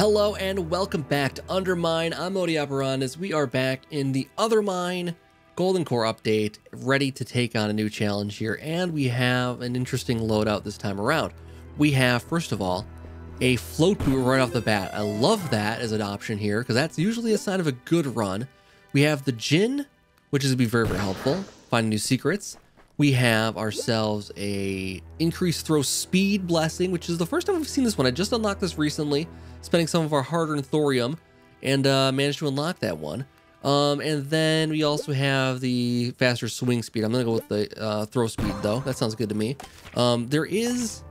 Hello and welcome back to Undermine. I'm Operon as we are back in the Othermine Golden Core update, ready to take on a new challenge here. And we have an interesting loadout this time around. We have, first of all, a float boot right off the bat. I love that as an option here because that's usually a sign of a good run. We have the Djinn, which is be very, very helpful. Finding new secrets. We have ourselves a increased throw speed blessing, which is the first time we've seen this one. I just unlocked this recently, spending some of our hard-earned thorium, and uh, managed to unlock that one. Um, and then we also have the faster swing speed. I'm gonna go with the uh, throw speed though. That sounds good to me. Um, there is,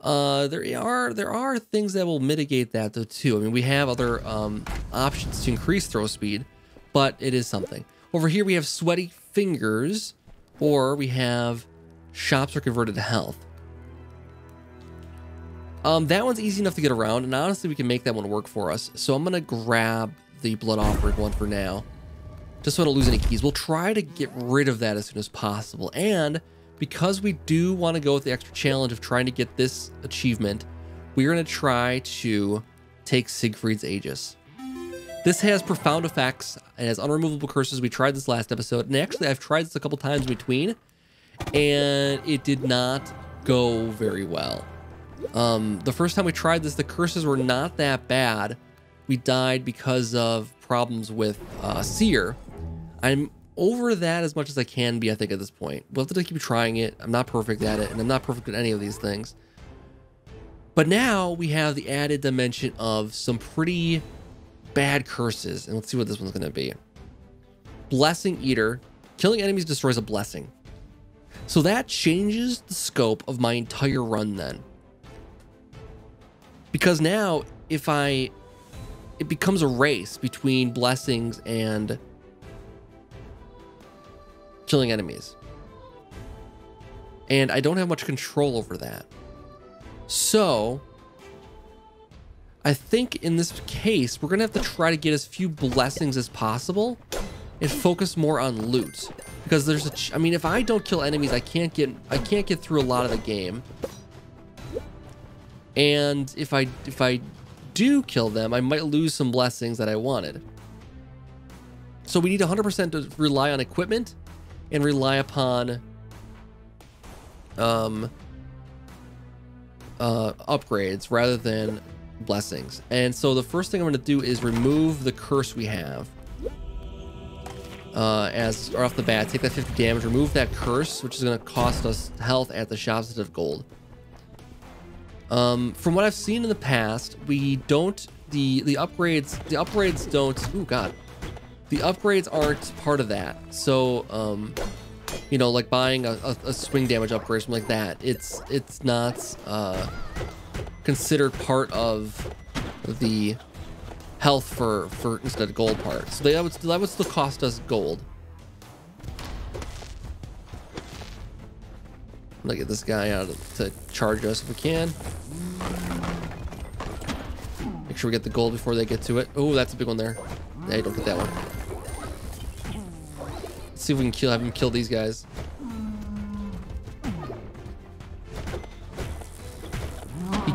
uh, there are there are things that will mitigate that though too. I mean, we have other um, options to increase throw speed, but it is something. Over here we have sweaty fingers, or we have shops are converted to health. Um, that one's easy enough to get around, and honestly, we can make that one work for us. So I'm gonna grab the blood offering one for now, just so I don't lose any keys. We'll try to get rid of that as soon as possible, and because we do want to go with the extra challenge of trying to get this achievement, we're gonna try to take Siegfried's Aegis. This has profound effects. It has unremovable curses. We tried this last episode, and actually I've tried this a couple times between, and it did not go very well. Um, the first time we tried this, the curses were not that bad. We died because of problems with uh, Seer. I'm over that as much as I can be, I think, at this point. We'll have to keep trying it. I'm not perfect at it, and I'm not perfect at any of these things. But now we have the added dimension of some pretty bad curses. And let's see what this one's going to be. Blessing Eater. Killing enemies destroys a blessing. So that changes the scope of my entire run then. Because now, if I... It becomes a race between blessings and killing enemies. And I don't have much control over that. So, I think in this case, we're going to have to try to get as few blessings as possible and focus more on loot. Because there's a, I mean, if I don't kill enemies, I can't get, I can't get through a lot of the game. And if I, if I do kill them, I might lose some blessings that I wanted. So we need 100% to rely on equipment and rely upon um, uh, upgrades rather than blessings. And so the first thing I'm going to do is remove the curse we have. Uh, as off the bat, take that 50 damage, remove that curse, which is going to cost us health at the shops instead of gold. Um, from what I've seen in the past, we don't the the upgrades the upgrades don't. Oh God, the upgrades aren't part of that. So um, you know, like buying a, a, a swing damage upgrade, something like that. It's it's not uh, considered part of the health for for instead of gold part. So that would that would still cost us gold. Gonna get this guy out to charge us if we can. Make sure we get the gold before they get to it. Oh, that's a big one there. Hey, don't get that one. Let's see if we can kill have him kill these guys.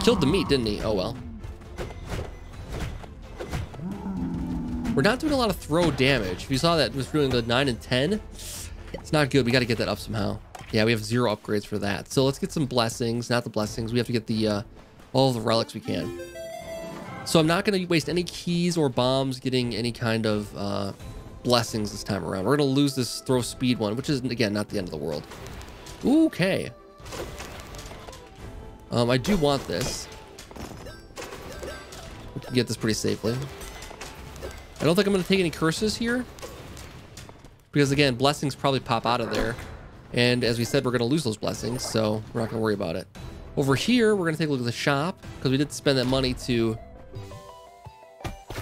Killed the meat, didn't he? Oh well. We're not doing a lot of throw damage. If you saw that, it was really the 9 and 10. It's not good. We got to get that up somehow. Yeah, we have zero upgrades for that. So let's get some blessings. Not the blessings. We have to get the uh, all the relics we can. So I'm not going to waste any keys or bombs getting any kind of uh, blessings this time around. We're going to lose this throw speed one, which is, again, not the end of the world. Okay. Um, I do want this. Get this pretty safely. I don't think I'm going to take any curses here. Because, again, blessings probably pop out of there. And as we said, we're going to lose those blessings, so we're not going to worry about it. Over here, we're going to take a look at the shop, because we did spend that money to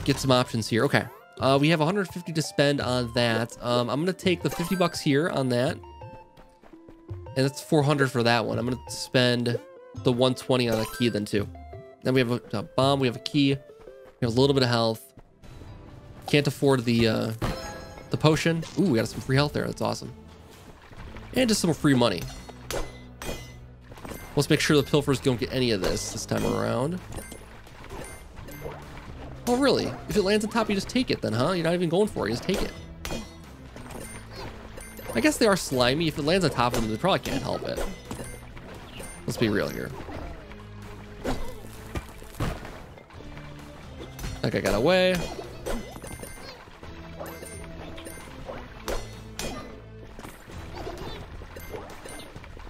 get some options here. Okay. Uh, we have 150 to spend on that. Um, I'm going to take the 50 bucks here on that. And that's 400 for that one. I'm going to spend the 120 on a key then too. Then we have a, a, bomb. We have a key. We have a little bit of health. Can't afford the uh, the potion. Ooh, we got some free health there. That's awesome. And just some free money. Let's make sure the pilfers don't get any of this this time around. Oh, really? If it lands on top, you just take it then, huh? You're not even going for it, you just take it. I guess they are slimy. If it lands on top of them, they probably can't help it. Let's be real here. That guy got away.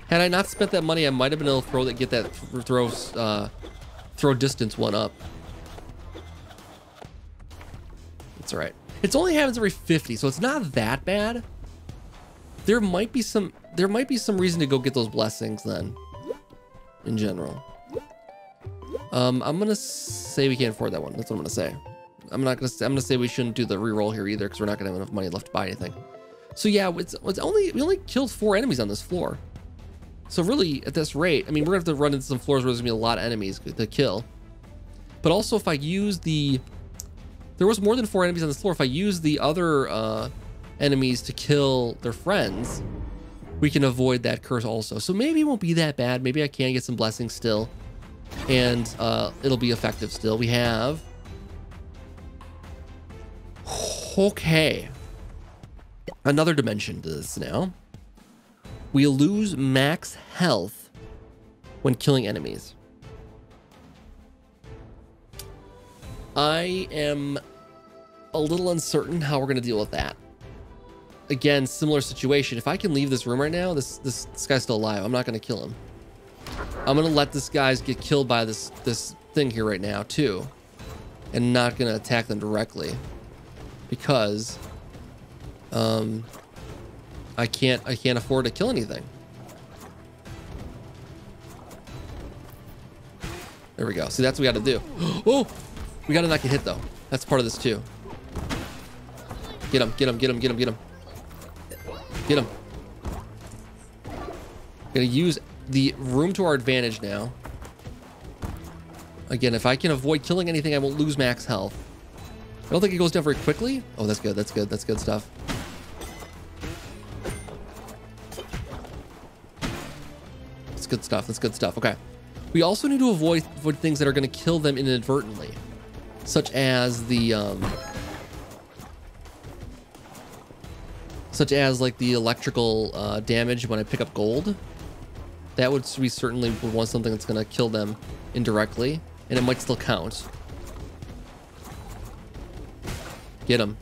Had I not spent that money, I might have been able to throw that, get that throw, uh, throw distance one up. It's all right. It's only happens every 50, so it's not that bad. There might be some, there might be some reason to go get those blessings then, in general. Um, I'm gonna say we can't afford that one. That's what I'm gonna say. I'm not gonna. I'm gonna say we shouldn't do the re-roll here either because we're not gonna have enough money left to buy anything. So yeah, it's, it's only we only killed four enemies on this floor. So really, at this rate, I mean, we're gonna have to run into some floors where there's gonna be a lot of enemies to kill. But also, if I use the, there was more than four enemies on this floor. If I use the other uh, enemies to kill their friends, we can avoid that curse also. So maybe it won't be that bad. Maybe I can get some blessings still, and uh, it'll be effective still. We have. Okay. Another dimension to this now we lose max health when killing enemies. I am a little uncertain how we're going to deal with that. Again, similar situation. If I can leave this room right now, this this, this guy's still alive. I'm not going to kill him. I'm going to let this guys get killed by this this thing here right now too. And not going to attack them directly. Because um, I can't I can't afford to kill anything. There we go. See, that's what we got to do. Oh, we got to not get hit though. That's part of this too. Get him, get him, get him, get him, get him. Get him. Gonna use the room to our advantage now. Again, if I can avoid killing anything, I won't lose max health. I don't think it goes down very quickly. Oh, that's good. That's good. That's good stuff. That's good stuff. That's good stuff. Okay. We also need to avoid, avoid things that are going to kill them inadvertently, such as the, um, such as like the electrical uh, damage when I pick up gold. That would we certainly would want something that's going to kill them indirectly, and it might still count. Get them.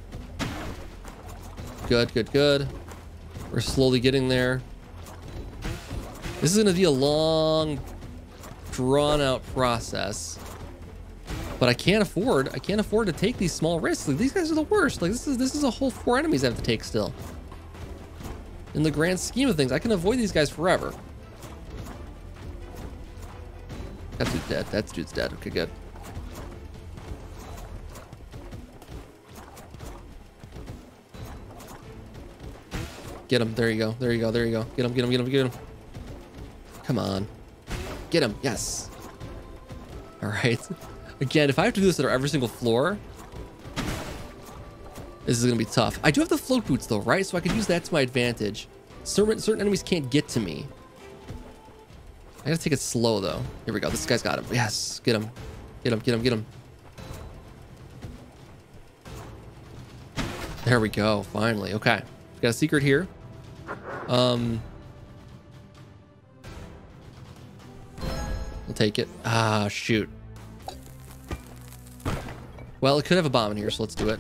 Good, good, good. We're slowly getting there. This is going to be a long, drawn out process. But I can't afford, I can't afford to take these small risks. Like, these guys are the worst. Like this is, this is a whole four enemies I have to take still. In the grand scheme of things, I can avoid these guys forever. That dude's dead. That dude's dead. Okay, good. Get him. There you go. There you go. There you go. Get him. Get him. Get him. Get him. Come on. Get him. Yes. All right. Again, if I have to do this at every single floor, this is going to be tough. I do have the float boots though, right? So I could use that to my advantage. Certain, certain enemies can't get to me. I gotta take it slow though. Here we go. This guy's got him. Yes. Get him. Get him. Get him. Get him. There we go. Finally. Okay. Got a secret here. Um, We'll take it. Ah, shoot. Well, it could have a bomb in here, so let's do it.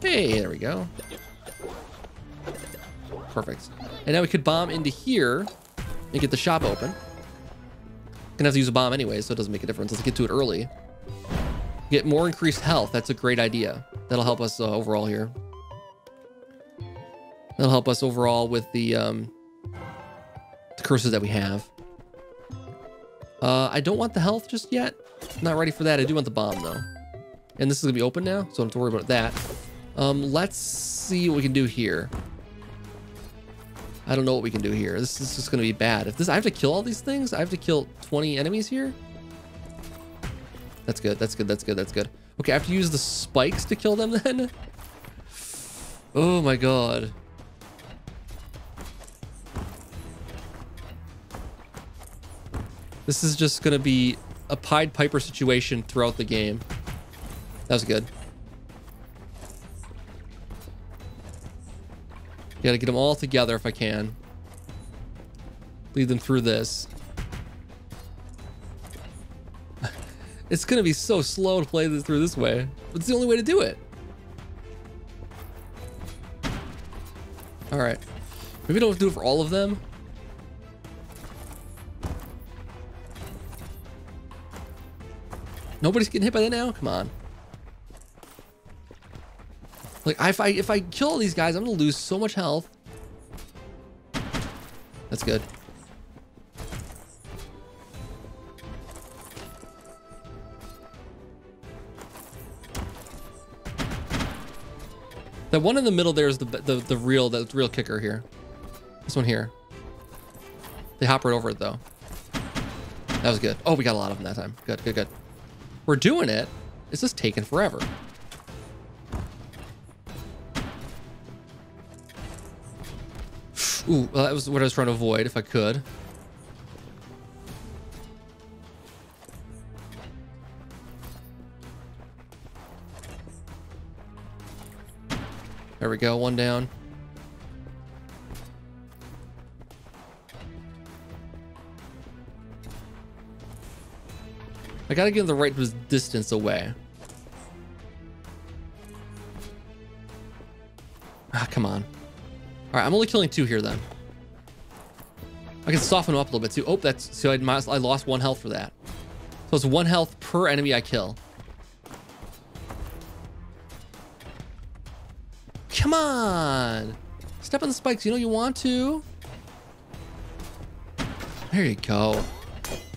Hey, there we go. Perfect. And now we could bomb into here and get the shop open. Gonna have to use a bomb anyway, so it doesn't make a difference. Let's get to it early. Get more increased health. That's a great idea. That'll help us uh, overall here. That'll help us overall with the um, the curses that we have. Uh, I don't want the health just yet. Not ready for that. I do want the bomb though. And this is gonna be open now, so I don't have to worry about that. Um, let's see what we can do here. I don't know what we can do here. This, this is just gonna be bad. If this, I have to kill all these things. I have to kill 20 enemies here. That's good. That's good. That's good. That's good. Okay, I have to use the spikes to kill them then. Oh my god. This is just going to be a Pied Piper situation throughout the game. That was good. Gotta get them all together if I can. Lead them through this. it's gonna be so slow to play this through this way. But it's the only way to do it. Alright. Maybe we don't have to do it for all of them. Nobody's getting hit by that now? Come on. Like, if I, if I kill all these guys, I'm to lose so much health. That's good. That one in the middle there is the, the, the real, the real kicker here. This one here. They hop right over it though. That was good. Oh, we got a lot of them that time. Good, good, good. We're doing it. It's just taking forever. Ooh, well, that was what I was trying to avoid if I could. There we go, one down. I gotta get the right distance away. Ah, come on. All right, I'm only killing two here then. I can soften them up a little bit too. Oh, that's so I, I lost one health for that. So it's one health per enemy I kill. Come on. Step on the spikes. You know you want to. There you go.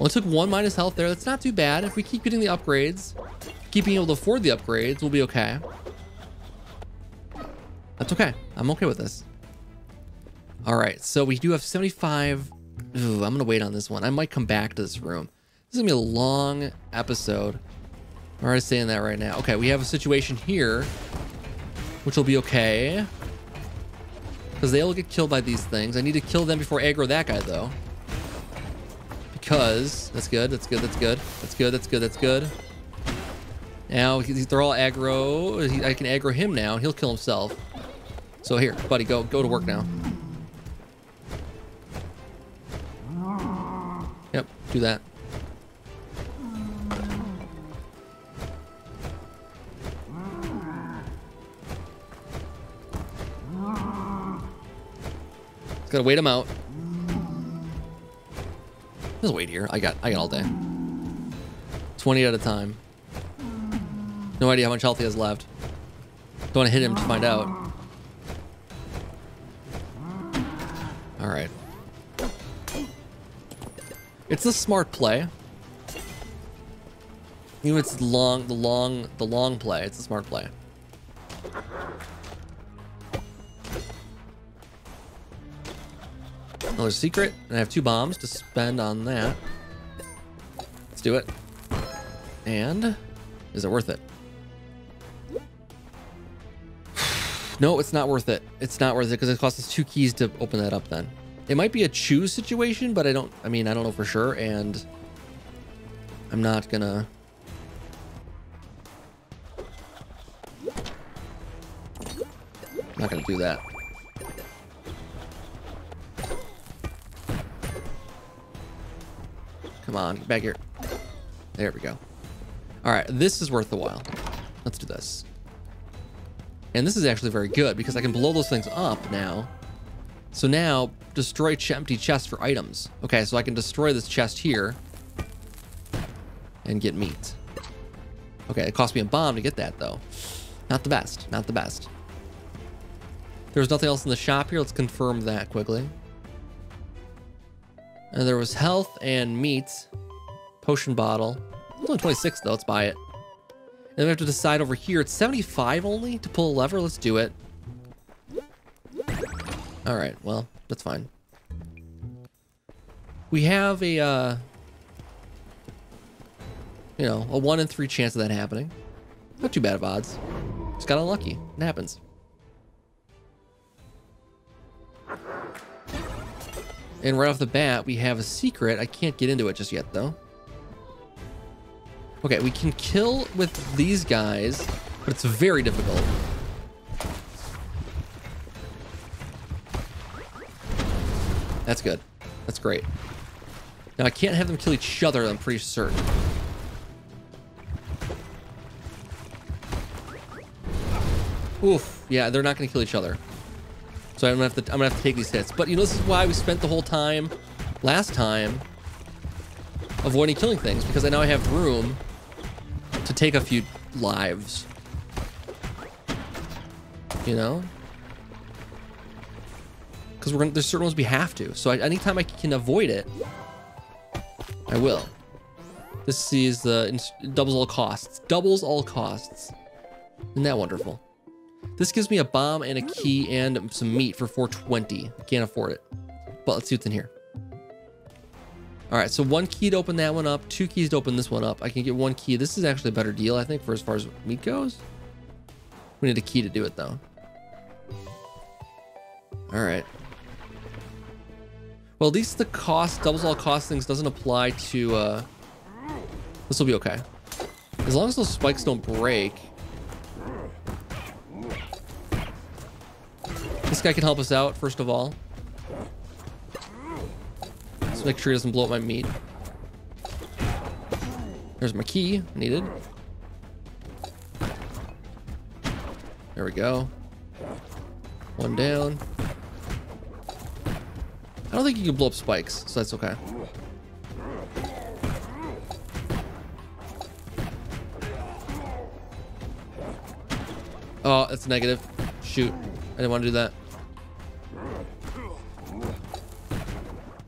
It took one minus health there. That's not too bad. If we keep getting the upgrades, keep being able to afford the upgrades, we'll be okay. That's okay. I'm okay with this. All right, so we do have 75. Ooh, I'm to wait on this one. I might come back to this room. This is to be a long episode. I'm already saying that right now. Okay, we have a situation here, which will be okay. Because they'll get killed by these things. I need to kill them before aggro that guy, though because that's good. That's good. That's good. That's good. That's good. That's good. Now they're all aggro. I can aggro him now, he'll kill himself. So here, buddy, go go to work now. Do that. Gotta wait him out. Just wait here. I got I got all day. 20 at a time. No idea how much health he has left. Don't want to hit him to find out. Alright. It's a smart play. Even it's long the long the long play, it's a smart play. Another secret, and I have two bombs to spend on that. Let's do it. And is it worth it? no, it's not worth it. It's not worth it because it costs us two keys to open that up then. It might be a choose situation, but I don't, I mean, I don't know for sure. And I'm not gonna, I'm not gonna do that. Come on, get back here. There we go. All right, this is worth the while. Let's do this. And this is actually very good because I can blow those things up now. So now, destroy empty chest for items. Okay, so I can destroy this chest here and get meat. Okay, it cost me a bomb to get that though. Not the best, not the best. There's nothing else in the shop here. Let's confirm that quickly. And there was health and meat. Potion bottle. It's only 26 though, let's buy it. And we have to decide over here, it's 75 only to pull a lever, let's do it. All right, well, that's fine. We have a, uh, you know, a one in three chance of that happening. Not too bad of odds. Just got unlucky. It happens. And right off the bat, we have a secret. I can't get into it just yet, though. Okay, we can kill with these guys, but it's very difficult. That's good. That's great. Now, I can't have them kill each other, I'm pretty certain. Oof. Yeah, they're not going to kill each other. So I'm gonna have to I'm gonna have to take these hits. But you know this is why we spent the whole time last time avoiding killing things because I now I have room to take a few lives. You know? Because we're gonna there's certain ones we have to. So I, anytime I can avoid it, I will. This is the doubles all costs. Doubles all costs. Isn't that wonderful? This gives me a bomb and a key and some meat for 420. I can't afford it. But let's see what's in here. All right, so one key to open that one up, two keys to open this one up. I can get one key. This is actually a better deal, I think, for as far as meat goes. We need a key to do it, though. All right. Well, at least the cost, doubles all cost things doesn't apply to, uh... This will be okay. As long as those spikes don't break, This guy can help us out, first of all. Let's make sure he doesn't blow up my meat. There's my key, needed. There we go. One down. I don't think you can blow up spikes, so that's okay. Oh, that's negative. Shoot. I didn't want to do that.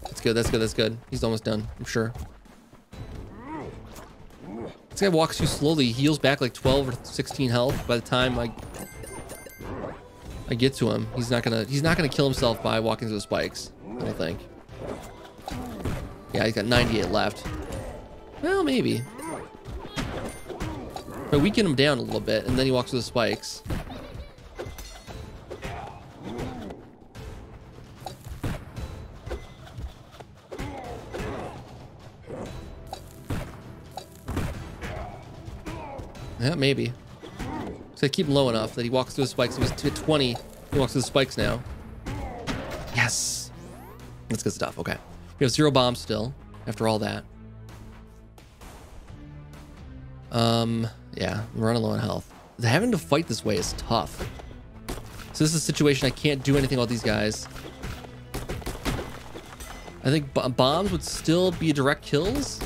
That's good. That's good. That's good. He's almost done. I'm sure. This guy walks too slowly. He heals back like 12 or 16 health by the time I I get to him. He's not gonna he's not gonna kill himself by walking through the spikes. I think. Yeah, he's got 98 left. Well, maybe. But we weaken him down a little bit, and then he walks through the spikes. Yeah, maybe. So I keep him low enough that he walks through the spikes. He's at 20, he walks through the spikes now. Yes. That's good stuff. Okay. We have zero bombs still after all that. Um, yeah, I'm running low on health. Having to fight this way is tough. So this is a situation I can't do anything about these guys. I think bombs would still be direct kills.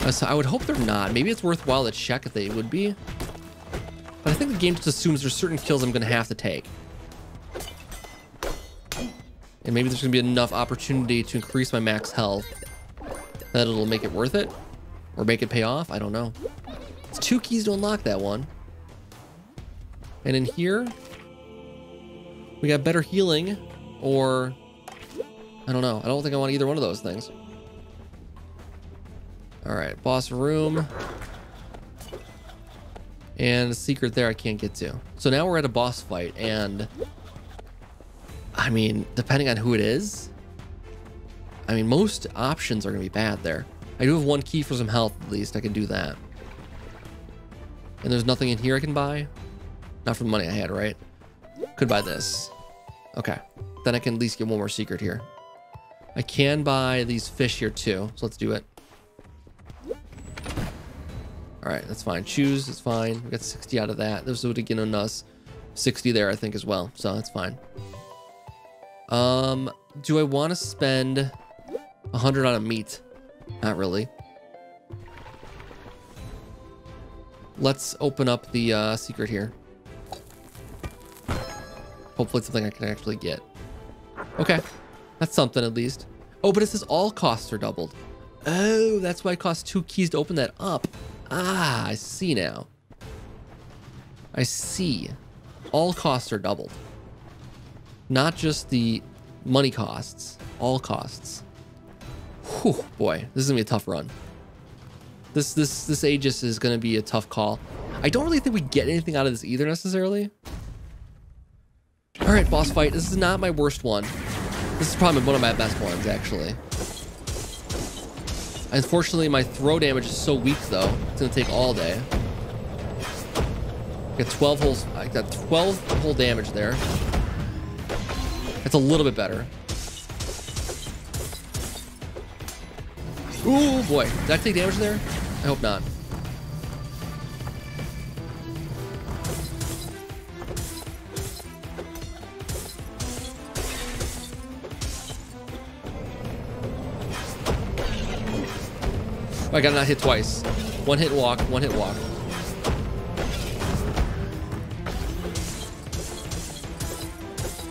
Uh, so I would hope they're not. Maybe it's worthwhile to check if they would be. But I think the game just assumes there's certain kills I'm going to have to take. And maybe there's going to be enough opportunity to increase my max health that it'll make it worth it. Or make it pay off. I don't know. It's two keys to unlock that one. And in here, we got better healing or... I don't know. I don't think I want either one of those things. All right, boss room. And a secret there I can't get to. So now we're at a boss fight and I mean, depending on who it is, I mean, most options are going to be bad there. I do have one key for some health, at least. I can do that. And there's nothing in here I can buy? Not for the money I had, right? Could buy this. Okay. Then I can at least get one more secret here. I can buy these fish here too, so let's do it. All right, that's fine. Choose is fine. We got 60 out of that. This would have given us 60 there, I think, as well. So that's fine. Um, do I want to spend 100 on a meat? Not really. Let's open up the uh, secret here. Hopefully something I can actually get. Okay, that's something at least. Oh, but it says all costs are doubled. Oh, that's why it costs two keys to open that up. Ah, I see now. I see. All costs are doubled. Not just the money costs, all costs. Whew, boy, this is gonna be a tough run. This this this Aegis is gonna be a tough call. I don't really think we get anything out of this either necessarily. All right, boss fight. This is not my worst one. This is probably one of my best ones, actually. Unfortunately, my throw damage is so weak, though. It's to take all day. I got 12 holes. I got 12 hole damage there. That's a little bit better. Ooh, boy. Did I take damage there? I hope not. I got not hit twice. One hit walk, one hit walk.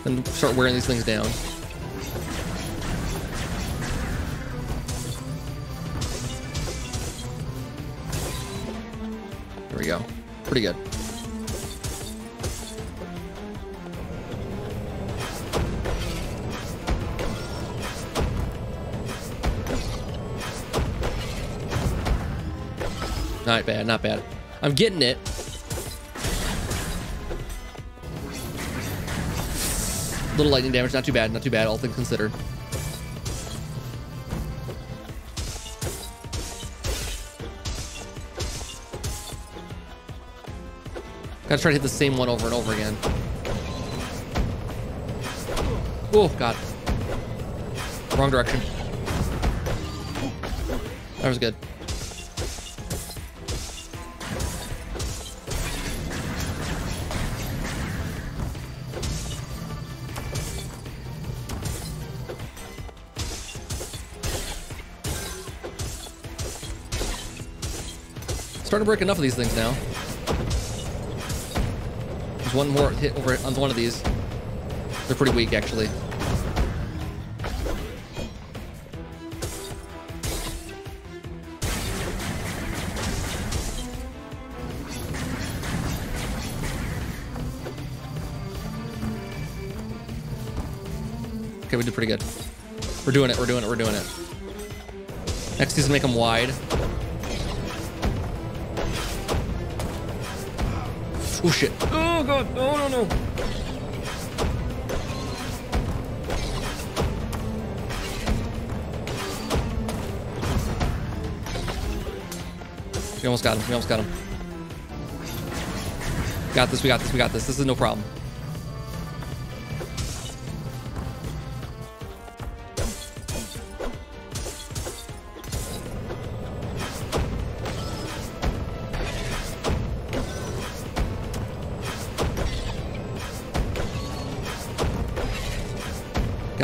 And start wearing these things down. There we go. Pretty good. Not bad, not bad. I'm getting it. Little lightning damage, not too bad, not too bad, all things considered. Gotta try to hit the same one over and over again. Oh, God. Wrong direction. That was good. Starting to break enough of these things now. There's one more hit over on one of these. They're pretty weak, actually. Okay, we did pretty good. We're doing it, we're doing it, we're doing it. Next is make them wide. Oh shit. Oh god. No, no, no. We almost got him. We almost got him. Got this. We got this. We got this. This is no problem.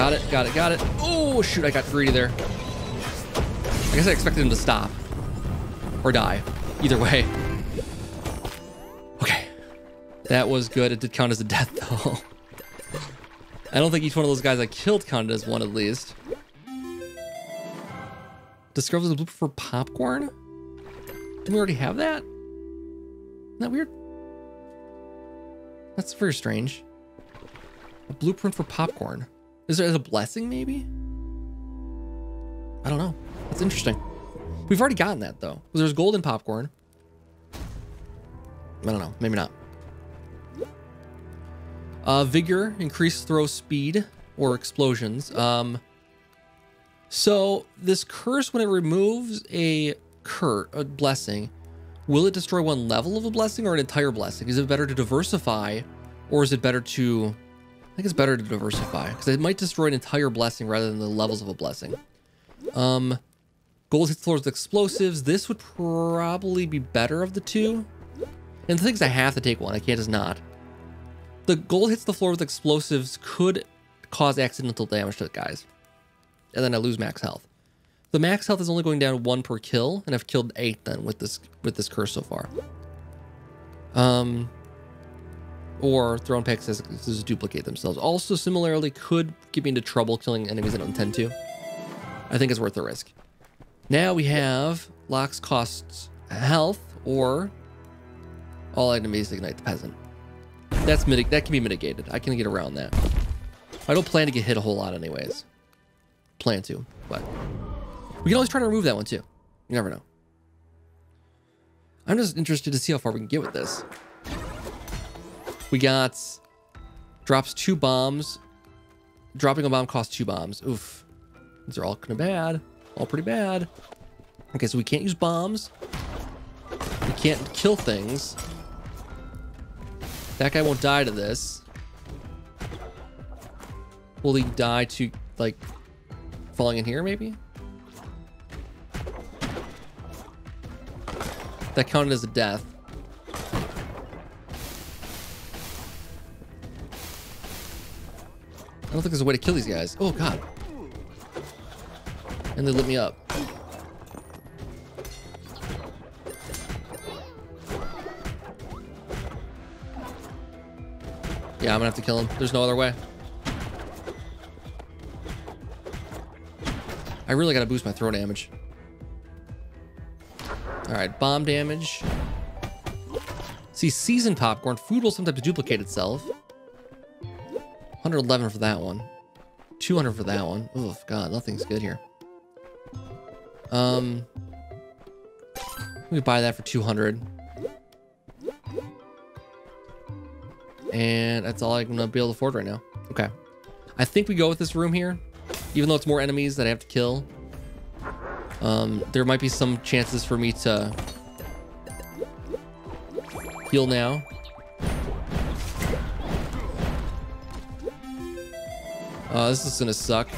Got it, got it, got it. Oh, shoot, I got greedy there. I guess I expected him to stop. Or die. Either way. Okay. That was good. It did count as a death, though. I don't think each one of those guys I killed counted as one, at least. Discover the blueprint for popcorn? Didn't we already have that? Isn't that weird? That's very strange. A blueprint for popcorn. Is there a blessing, maybe? I don't know. That's interesting. We've already gotten that, though. There's golden popcorn. I don't know. Maybe not. Uh, vigor, increased throw speed or explosions. Um, so this curse, when it removes a cur a blessing, will it destroy one level of a blessing or an entire blessing? Is it better to diversify or is it better to I think it's better to diversify because it might destroy an entire blessing rather than the levels of a blessing. Um, gold hits floors with explosives. This would probably be better of the two. And the things I have to take one. I can't just not. The gold hits the floor with explosives could cause accidental damage to the guys. And then I lose max health. The max health is only going down one per kill, and I've killed eight then with this with this curse so far. Um, or thrown packs as duplicate themselves. Also, similarly, could get me into trouble killing enemies I don't intend to. I think it's worth the risk. Now we have locks costs health or all enemies ignite the peasant. That's mitig that can be mitigated. I can get around that. I don't plan to get hit a whole lot anyways. Plan to, but we can always try to remove that one too. You never know. I'm just interested to see how far we can get with this. We got drops two bombs. Dropping a bomb costs two bombs. Oof. These are all kind of bad. All pretty bad. Okay, so we can't use bombs. We can't kill things. That guy won't die to this. Will he die to, like, falling in here, maybe? That counted as a death. I don't think there's a way to kill these guys. Oh, God. And they lit me up. Yeah, I'm gonna have to kill him. There's no other way. I really gotta boost my throw damage. Alright, bomb damage. See, seasoned popcorn. Food will sometimes duplicate itself. 111 for that one. 200 for that one. Oh, God, nothing's good here. Um, we buy that for 200. And that's all I'm gonna be able to afford right now. Okay. I think we go with this room here. Even though it's more enemies that I have to kill. Um, there might be some chances for me to heal now. Uh, this is gonna suck.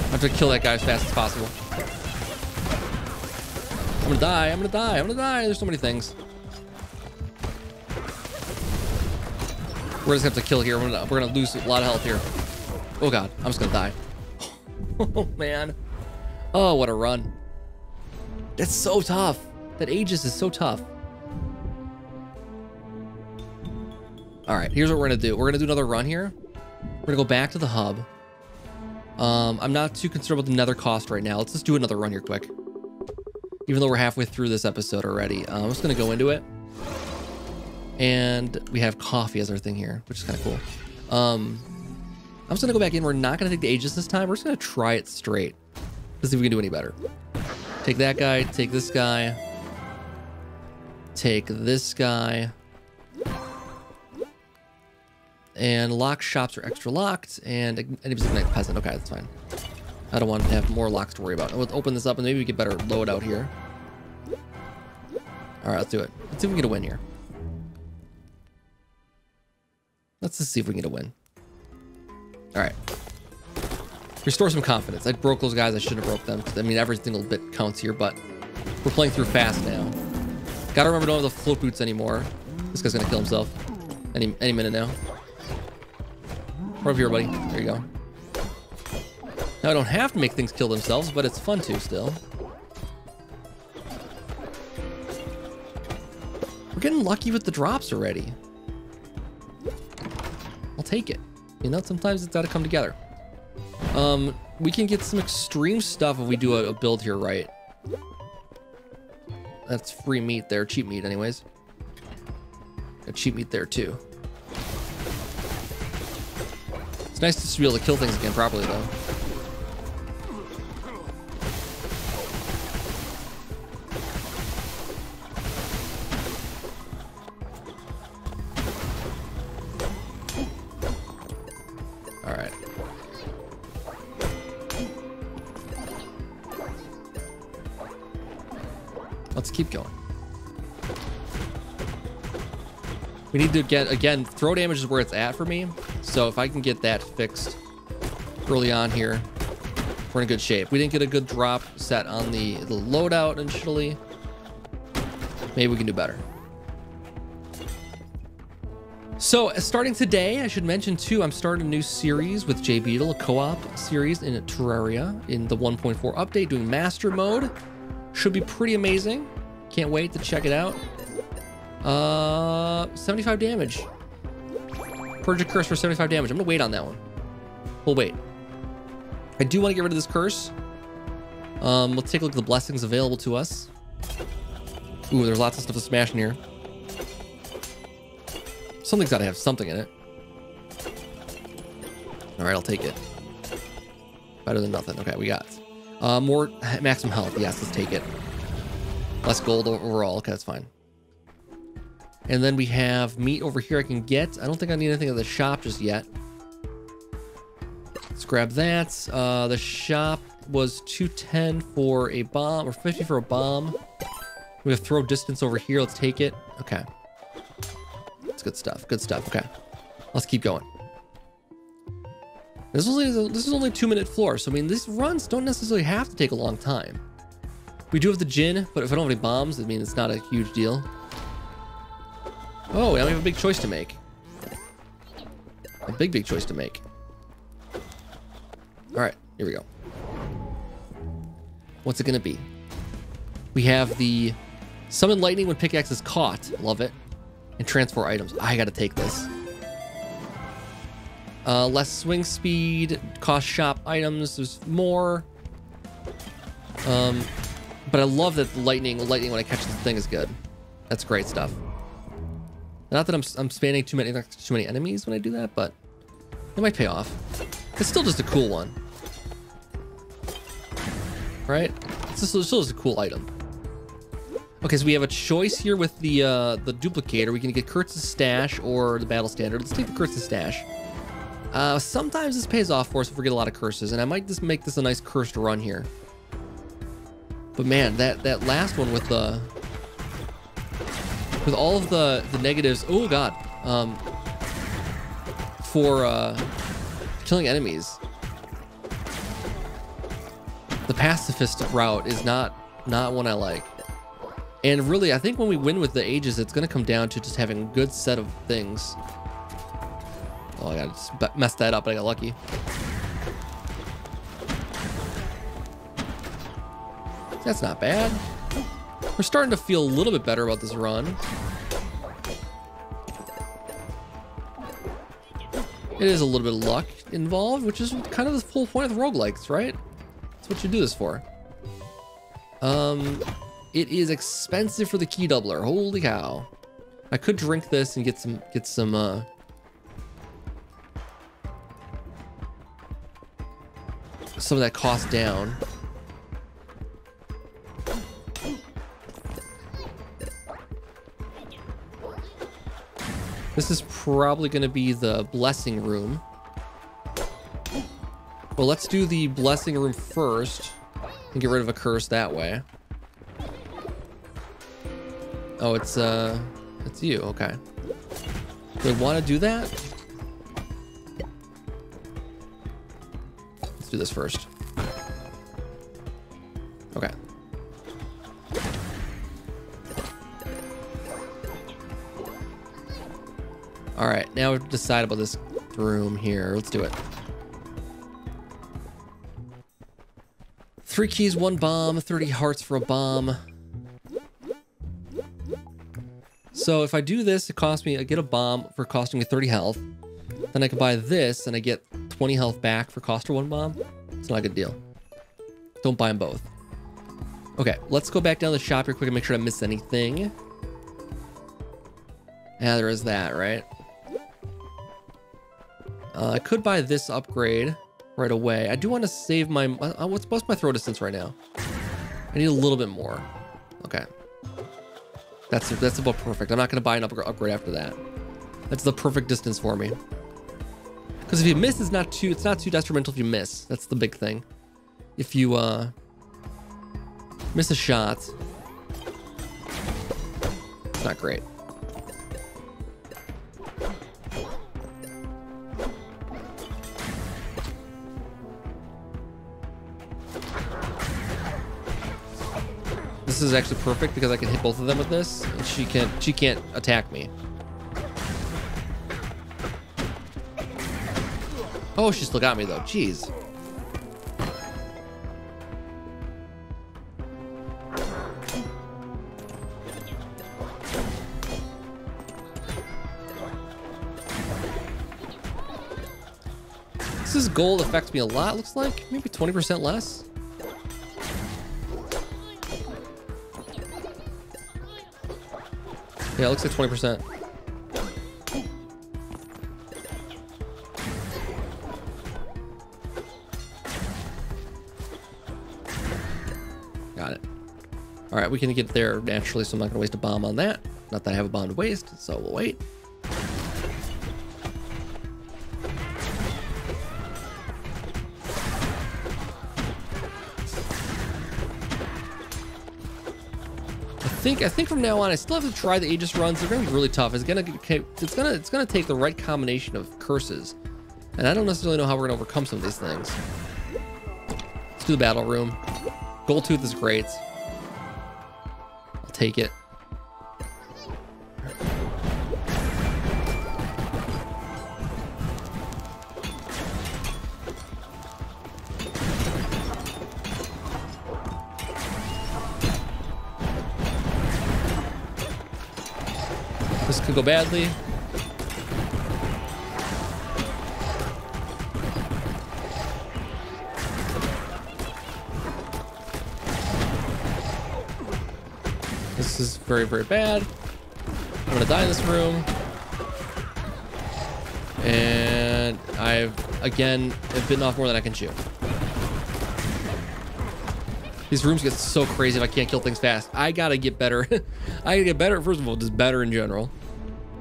I have to kill that guy as fast as possible. I'm gonna die, I'm gonna die, I'm gonna die. There's so many things. We're just gonna have to kill here. We're gonna, we're gonna lose a lot of health here. Oh god, I'm just gonna die. oh man. Oh, what a run. That's so tough. That Aegis is so tough. All right, here's what we're gonna do. We're gonna do another run here. We're gonna go back to the hub. Um, I'm not too concerned about the nether cost right now. Let's just do another run here quick. Even though we're halfway through this episode already. Uh, I'm just gonna go into it. And we have coffee as our thing here, which is kind of cool. Um, I'm just gonna go back in. We're not gonna take the Aegis this time. We're just gonna try it straight. Let's see if we can do any better. Take that guy, take this guy. Take this guy. And lock shops are extra locked, and enemies ignite peasant. Okay, that's fine. I don't want to have more locks to worry about. Let's open this up, and maybe we get better load out here. All right, let's do it. Let's see if we can get a win here. Let's just see if we can get a win. All right. Restore some confidence. I broke those guys. I shouldn't have broke them. I mean, every single bit counts here, but we're playing through fast now. Gotta remember, don't have the float boots anymore. This guy's gonna kill himself any any minute now. Right over here, buddy. There you go. Now I don't have to make things kill themselves, but it's fun to still. We're getting lucky with the drops already. I'll take it. You know, sometimes it's got to come together. Um, we can get some extreme stuff if we do a, a build here right. That's free meat there, cheap meat anyways. Got cheap meat there too. It's nice to be able to kill things again properly, though. Need to get, again, throw damage is where it's at for me. So if I can get that fixed early on here, we're in good shape. We didn't get a good drop set on the, the loadout initially. Maybe we can do better. So uh, starting today, I should mention too, I'm starting a new series with Jay Beetle, a co-op series in Terraria in the 1.4 update, doing master mode. Should be pretty amazing. Can't wait to check it out. Uh, 75 damage. Purge a curse for 75 damage. I'm gonna wait on that one. We'll wait. I do want to get rid of this curse. Um, let's take a look at the blessings available to us. Ooh, there's lots of stuff to smash in here. Something's got to have something in it. All right, I'll take it. Better than nothing. Okay, we got uh, more maximum health. Yes, let's take it. Less gold overall. Okay, that's fine. And then we have meat over here I can get. I don't think I need anything at the shop just yet. Let's grab that. Uh, the shop was 210 for a bomb, or 50 for a bomb. We have throw distance over here. Let's take it. Okay. That's good stuff. Good stuff. Okay. Let's keep going. This is only this is only a two minute floor, so I mean these runs don't necessarily have to take a long time. We do have the Djinn, but if I don't have any bombs, I mean it's not a huge deal. Oh, we have a big choice to make. A big, big choice to make. All right, here we go. What's it gonna be? We have the summon lightning when pickaxe is caught. Love it. And transfer items. I gotta take this. Uh, less swing speed, cost shop items. There's more. Um, but I love that lightning, lightning when I catch the thing is good. That's great stuff. Not that I'm, I'm spanning too many too many enemies when I do that, but it might pay off. It's still just a cool one, right? It's it's still just a cool item. Okay, so we have a choice here with the uh, the duplicator. We can get Kurtz's stash or the battle standard. Let's take the Kurtz's stash. Uh, sometimes this pays off for us if we get a lot of curses, and I might just make this a nice cursed run here. But man, that that last one with the with all of the the negatives. Oh god, um, for uh, killing enemies. The pacifist route is not not one I like. And really, I think when we win with the Aegis, it's going to come down to just having a good set of things. Oh, I got messed that up, but I got lucky. That's not bad. We're starting to feel a little bit better about this run. It is a little bit of luck involved, which is kind of the full point of the roguelikes, right? That's what you do this for. Um, it is expensive for the key doubler. Holy cow. I could drink this and get some, get some, uh, some of that cost down. This is probably going to be the blessing room. Well, let's do the blessing room first and get rid of a curse that way. Oh, it's, uh, it's you. Okay. Do I want to do that? Let's do this first. Okay. All right, now we've decided about this room here. Let's do it. Three keys, one bomb, 30 hearts for a bomb. So if I do this, it costs me, I get a bomb for costing me 30 health. Then I can buy this and I get 20 health back for cost of one bomb. It's not a good deal. Don't buy them both. Okay, let's go back down the shop here quick and make sure I missed anything. Yeah, there is that, right? Uh, I could buy this upgrade right away. I do want to save my... Uh, what's, what's my throw distance right now? I need a little bit more. Okay. That's that's about perfect. I'm not going to buy an upgrade after that. That's the perfect distance for me. Because if you miss, it's not too it's not too detrimental if you miss. That's the big thing. If you uh, miss a shot, it's not great. This is actually perfect because I can hit both of them with this, and she can't she can't attack me. Oh, she still got me though. Jeez. This gold affects me a lot, looks like. Maybe 20% less. Yeah, it looks like 20%. Got it. All right, we can get there naturally, so I'm not going to waste a bomb on that. Not that I have a bomb to waste, so we'll wait. Think I think from now on I still have to try the Aegis runs. They're gonna be really tough. It's gonna it's gonna it's gonna take the right combination of curses, and I don't necessarily know how we're gonna overcome some of these things. Let's do the battle room. Gold Tooth is great. I'll take it. This could go badly. This is very, very bad. I'm gonna die in this room. And I've, again, have bitten off more than I can chew. These rooms get so crazy if I can't kill things fast. I gotta get better. I gotta get better, first of all, just better in general.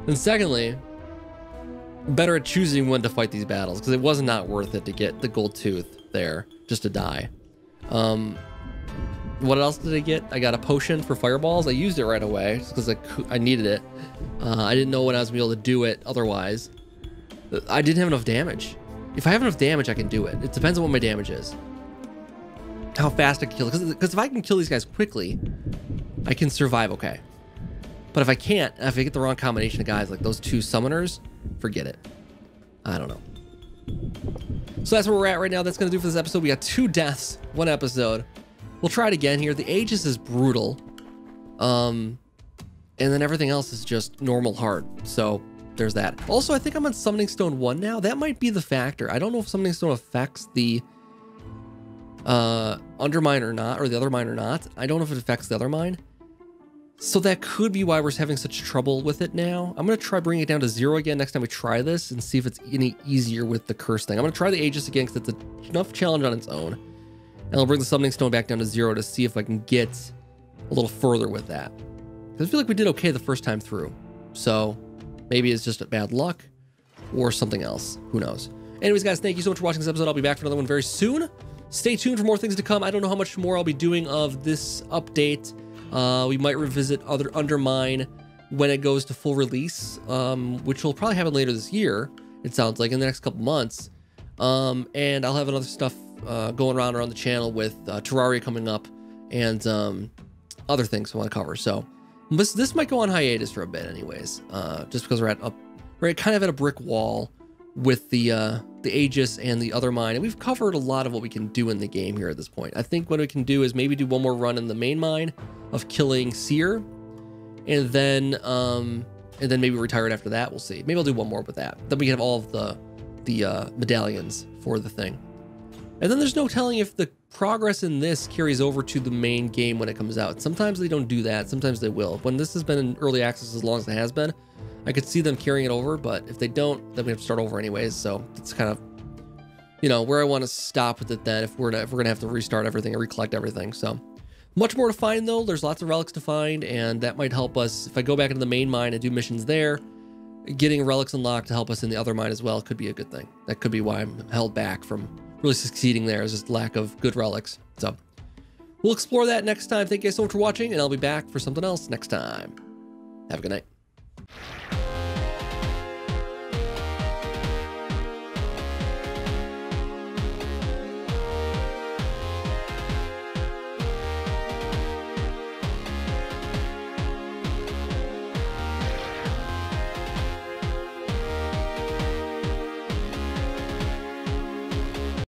And secondly, better at choosing when to fight these battles because it was not worth it to get the gold tooth there just to die. Um, what else did I get? I got a potion for fireballs. I used it right away because I, I needed it. Uh, I didn't know when I was gonna be able to do it otherwise. I didn't have enough damage. If I have enough damage, I can do it. It depends on what my damage is. How fast I can kill Because if I can kill these guys quickly, I can survive okay. But if I can't, if I get the wrong combination of guys like those two summoners, forget it. I don't know. So that's where we're at right now. That's going to do for this episode. We got two deaths, one episode. We'll try it again here. The Aegis is brutal. Um, and then everything else is just normal hard. So there's that. Also, I think I'm on Summoning Stone 1 now. That might be the factor. I don't know if Summoning Stone affects the uh, Undermine or not, or the Othermine or not. I don't know if it affects the Othermine. So that could be why we're having such trouble with it now. I'm going to try bringing it down to zero again next time we try this and see if it's any easier with the curse thing. I'm going to try the Aegis again because it's a, enough challenge on its own. And I'll bring the Summoning Stone back down to zero to see if I can get a little further with that. I feel like we did okay the first time through. So maybe it's just bad luck or something else. Who knows? Anyways, guys, thank you so much for watching this episode. I'll be back for another one very soon. Stay tuned for more things to come. I don't know how much more I'll be doing of this update. Uh, we might revisit other Undermine when it goes to full release, um, which will probably happen later this year. It sounds like in the next couple months. Um, and I'll have another stuff uh, going around around the channel with uh, Terraria coming up and um, other things I want to cover. So this this might go on hiatus for a bit, anyways, uh, just because we're at up we're kind of at a brick wall with the uh, the Aegis and the Othermine. And we've covered a lot of what we can do in the game here at this point. I think what we can do is maybe do one more run in the main mine of killing Seer. And then um, and then maybe retire it after that. We'll see. Maybe I'll do one more with that. Then we can have all of the the uh, medallions for the thing. And then there's no telling if the progress in this carries over to the main game when it comes out. Sometimes they don't do that. Sometimes they will. When this has been in early access as long as it has been, I could see them carrying it over, but if they don't, then we have to start over anyways. So it's kind of, you know, where I want to stop with it then if we're, to, if we're going to have to restart everything and recollect everything. So much more to find though. There's lots of relics to find and that might help us. If I go back into the main mine and do missions there, getting relics unlocked to help us in the Othermine as well could be a good thing. That could be why I'm held back from really succeeding there is just lack of good relics. So we'll explore that next time. Thank you guys so much for watching and I'll be back for something else next time. Have a good night.